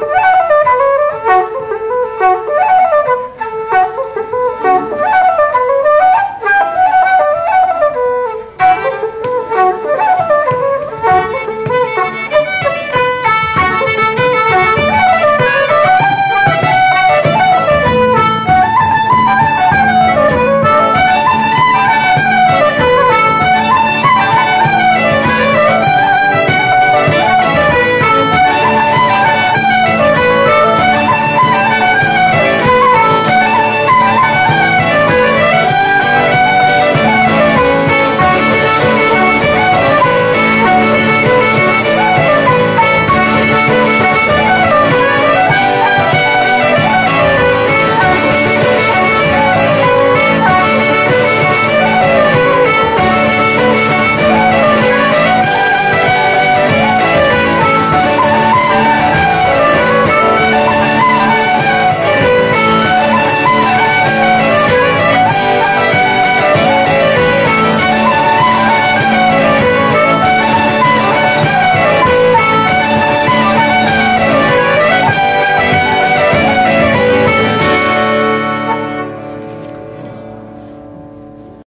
Woo!